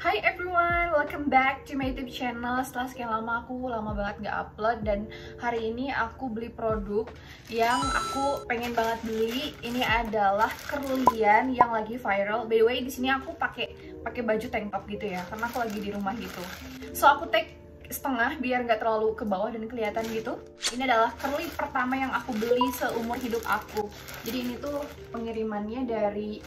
Hi everyone, welcome back to my YouTube channel. Setelah sekian lama aku lama banget gak upload Dan hari ini aku beli produk yang aku pengen banget beli. Ini adalah kerlian yang lagi viral. By the way, di sini aku pakai pakai baju tank top gitu ya Karena aku lagi di rumah gitu. So aku take setengah biar nggak terlalu ke bawah dan kelihatan gitu. Ini adalah curly pertama yang aku beli seumur hidup aku. Jadi ini tuh pengirimannya dari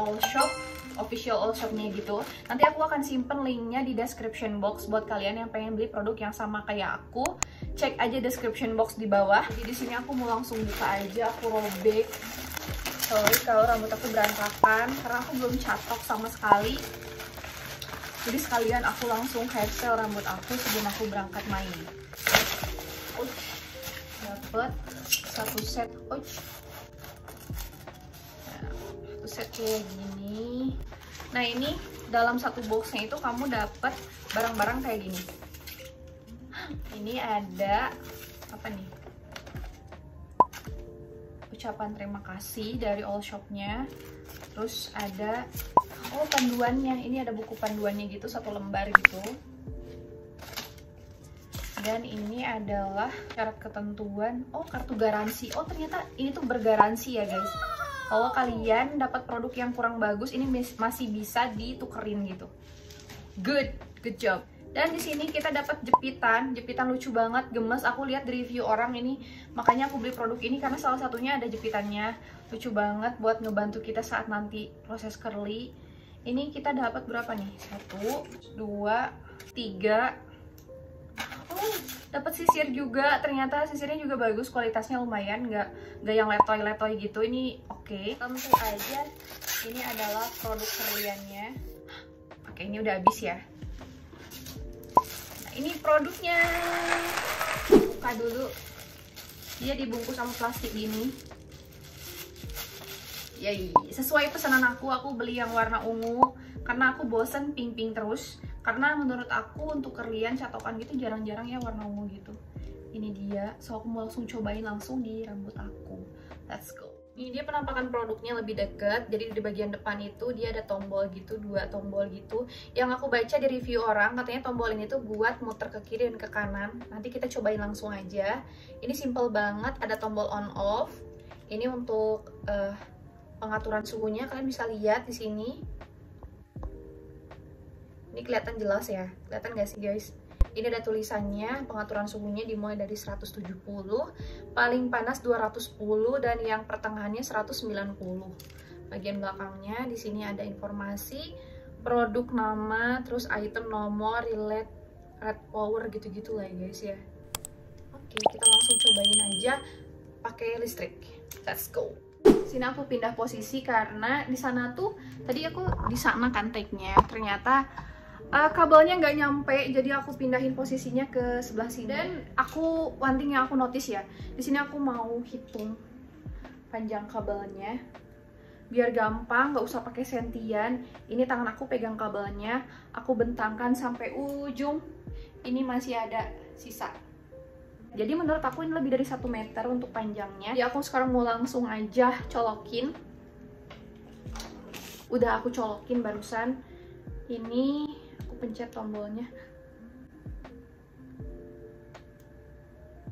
All Shop official all shopnya gitu nanti aku akan simpen linknya di description box buat kalian yang pengen beli produk yang sama kayak aku. Cek aja description box di bawah. Jadi di sini aku mau langsung buka aja aku robek. Sorry kalau rambut aku berantakan karena aku belum catok sama sekali. Jadi sekalian aku langsung hairstyle rambut aku sebelum aku berangkat main. Uch, dapet satu set. Uch. Satu set kayak gini Nah ini dalam satu boxnya itu kamu dapat barang-barang kayak gini. Ini ada apa nih? Ucapan terima kasih dari all shopnya. Terus ada oh panduannya. Ini ada buku panduannya gitu satu lembar gitu. Dan ini adalah syarat ketentuan. Oh kartu garansi. Oh ternyata ini tuh bergaransi ya guys kalau kalian dapat produk yang kurang bagus ini masih bisa ditukerin gitu. Good good job. Dan di sini kita dapat jepitan. Jepitan lucu banget gemes. Aku lihat di review orang ini makanya aku beli produk ini karena salah satunya ada jepitannya. Lucu banget buat ngebantu kita saat nanti proses curly. Ini kita dapat berapa nih? Satu dua tiga dapat sisir juga ternyata sisirnya juga bagus kualitasnya lumayan nggak nggak yang letoy-letoy gitu ini oke. Okay. tentu aja. Ini adalah produk kaliannya oke ini udah habis ya. Nah ini produknya. Buka dulu. Dia dibungkus sama plastik gini. Yay, sesuai pesanan aku, aku beli yang warna ungu. Karena aku bosen pink-pink terus karena menurut aku untuk kalian catokan gitu jarang-jarang ya warna ungu gitu. Ini dia so aku mau langsung cobain langsung di rambut aku. Let's go. Ini dia penampakan produknya lebih deket jadi di bagian depan itu dia ada tombol gitu dua tombol gitu. Yang aku baca di review orang katanya tombol ini tuh buat muter ke kiri dan ke kanan. Nanti kita cobain langsung aja. Ini simple banget ada tombol on off. Ini untuk uh, pengaturan suhunya. Kalian bisa lihat di sini ini kelihatan jelas ya. Kelihatan gak sih guys? Ini ada tulisannya pengaturan suhunya dimulai dari 170 paling panas 210 dan yang pertengahannya 190 bagian belakangnya di sini ada informasi produk nama terus item nomor relate red power gitu-gitu lah ya guys ya. Oke kita langsung cobain aja pakai listrik. Let's go. Sini aku pindah posisi karena di sana tuh tadi aku di sana kan take-nya ternyata uh, kabelnya nggak nyampe jadi aku pindahin posisinya ke sebelah sini. Dan aku one thing yang aku notice ya di sini aku mau hitung panjang kabelnya biar gampang nggak usah pakai sentian. Ini tangan aku pegang kabelnya aku bentangkan sampai ujung. Ini masih ada sisa. Jadi menurut aku ini lebih dari satu meter untuk panjangnya. Jadi aku sekarang mau langsung aja colokin. Udah aku colokin barusan. Ini pencet tombolnya.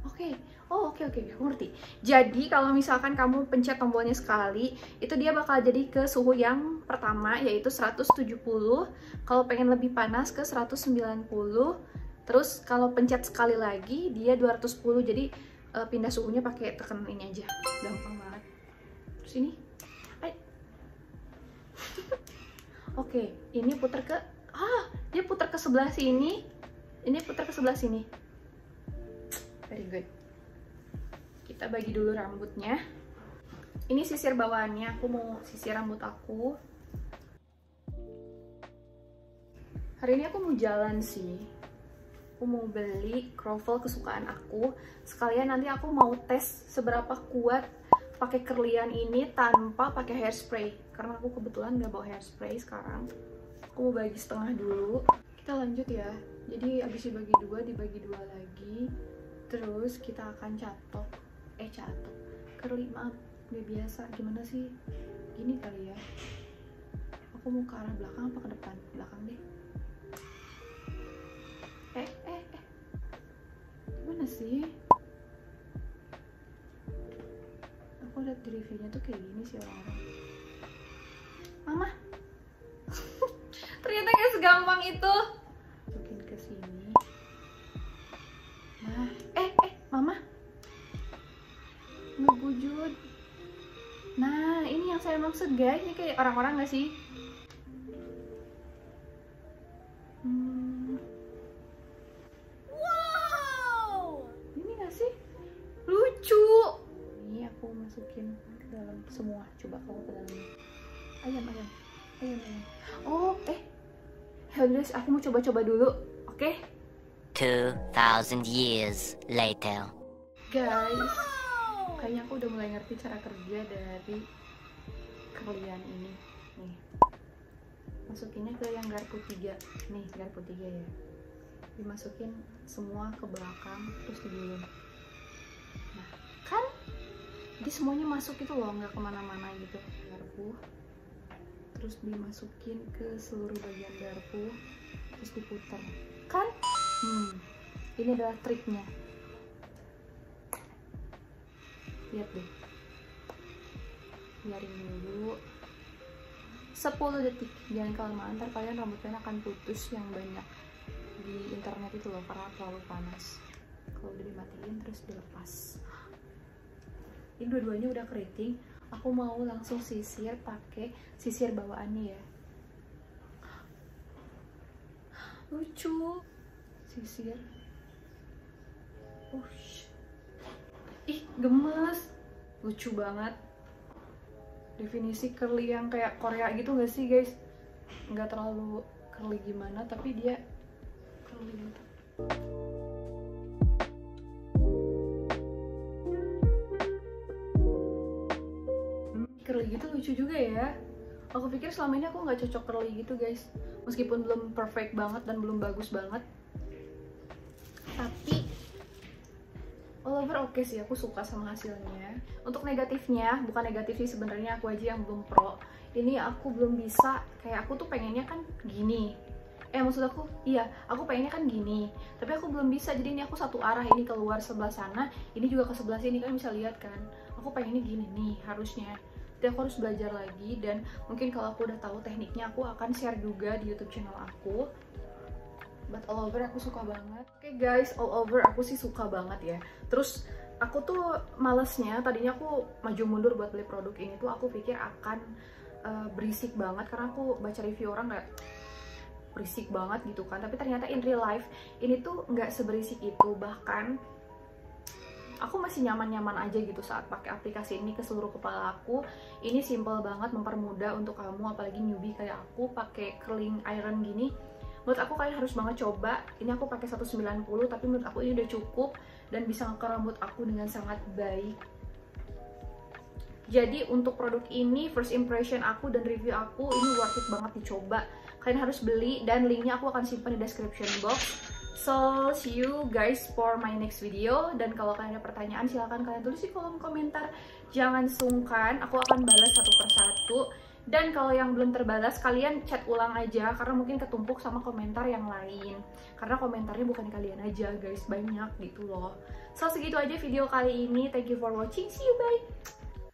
Oke. Okay. oh oke okay, oke. Okay. ngerti. Jadi kalau misalkan kamu pencet tombolnya sekali itu dia bakal jadi ke suhu yang pertama yaitu 170 kalau pengen lebih panas ke 190 terus kalau pencet sekali lagi dia 210 jadi uh, pindah suhunya pakai tekan ini aja. Gampang banget. Terus ini. Oke okay, ini putar ke dia putar ke sebelah sini. Ini putar ke sebelah sini. Very good. Kita bagi dulu rambutnya. Ini sisir bawahannya. Aku mau sisir rambut aku. Hari ini aku mau jalan sih. Aku mau beli crovel kesukaan aku. Sekalian nanti aku mau tes seberapa kuat pakai kerlian ini tanpa pakai hairspray. Karena aku kebetulan nggak bawa hairspray sekarang aku mau bagi setengah dulu. Kita lanjut ya. Jadi abis dibagi dua dibagi dua lagi. Terus kita akan catok. Eh catok. Curly maaf udah biasa. Gimana sih? Gini kali ya. Aku mau ke arah belakang apa ke depan? Belakang deh. Eh eh eh. Gimana sih? Aku lihat di reviewnya tuh kayak gini sih orang-orang maksud guys ini kayak orang-orang gak sih? Hmm. wow. Ini gak sih? Lucu. Ini aku masukin ke dalam semua. Coba kamu ke dalam. Ayam ayam. Ayam ayam. Oh eh. Guys aku mau coba-coba dulu. Oke? Okay? 2000 years later. Guys kayaknya aku udah mulai ngerti cara kerja dari kalian ini nih. Masukinnya ke yang garpu tiga. Nih garpu tiga ya. Dimasukin semua ke belakang terus digulung. Nah kan jadi semuanya masuk itu loh nggak ke mana-mana gitu. Garpu. Terus dimasukin ke seluruh bagian garpu terus diputar. Kan? Hmm ini adalah triknya. Lihat deh biarin dulu. 10 detik. Jangan kelamaan ntar kalian rambutnya akan putus yang banyak di internet itu loh karena terlalu panas. Kalau udah dimatiin terus dilepas. Ini dua-duanya udah keriting. Aku mau langsung sisir pakai sisir bawaannya ya. Lucu. Sisir. Ush. ih gemes. Lucu banget definisi curly yang kayak Korea gitu gak sih guys? Nggak terlalu curly gimana tapi dia curly gitu. Curly gitu lucu juga ya. Aku pikir selama ini aku nggak cocok curly gitu guys. Meskipun belum perfect banget dan belum bagus banget. Tapi all over oke okay sih aku suka sama hasilnya. Untuk negatifnya bukan negatif sih sebenarnya aku aja yang belum pro. Ini aku belum bisa kayak aku tuh pengennya kan gini. Eh maksud aku iya aku pengennya kan gini. Tapi aku belum bisa jadi ini aku satu arah ini keluar sebelah sana ini juga ke sebelah sini kan bisa lihat kan. Aku pengennya gini nih harusnya. Jadi aku harus belajar lagi dan mungkin kalau aku udah tahu tekniknya aku akan share juga di YouTube channel aku but all over aku suka banget. Oke okay guys all over aku sih suka banget ya. Terus aku tuh malesnya tadinya aku maju mundur buat beli produk ini tuh aku pikir akan uh, berisik banget. Karena aku baca review orang kayak berisik banget gitu kan. Tapi ternyata in real life ini tuh nggak seberisik itu. Bahkan aku masih nyaman-nyaman aja gitu saat pakai aplikasi ini ke seluruh kepala aku. Ini simple banget mempermudah untuk kamu. Apalagi newbie kayak aku pakai curling iron gini menurut aku kalian harus banget coba ini aku pakai 190 tapi menurut aku ini udah cukup dan bisa ngekar rambut aku dengan sangat baik jadi untuk produk ini first impression aku dan review aku ini worth it banget dicoba kalian harus beli dan linknya aku akan simpan di description box So, see you guys for my next video. Dan kalau kalian ada pertanyaan, silahkan kalian tulis di kolom komentar. Jangan sungkan, aku akan balas satu persatu. Dan kalau yang belum terbalas, kalian chat ulang aja, karena mungkin ketumpuk sama komentar yang lain. Karena komentarnya bukan kalian aja, guys. Banyak gitu loh. So, segitu aja video kali ini. Thank you for watching. See you, bye!